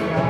Yeah.